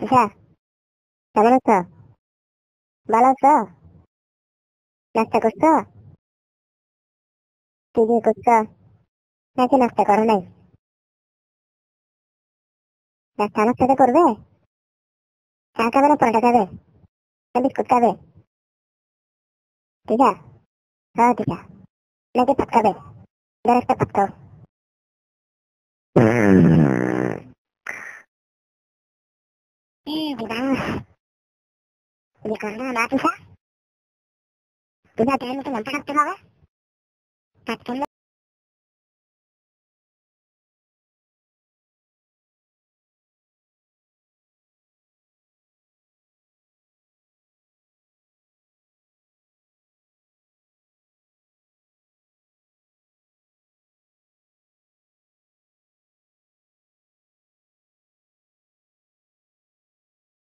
ঈশা কেমন আছো? ভালো আছো? নাস্তা করছ? কি দিয়ে করছ? নাকি নাস্তা করো নাই? নাস্তা আমার সাথে করবে? চা খাবে না পরোটা খাবে? না বিস্কুট খাবে? ঠিক আছে হ্যাঁ ঠিক আছে নাকি ভাত খাবে? একটা ভাত খাও। இதுதான் இதுக்கு வந்து நம்ம ஆபீஸா புதுசா தேர்வுக்கு நம்ம நடத்துறவா தப்பு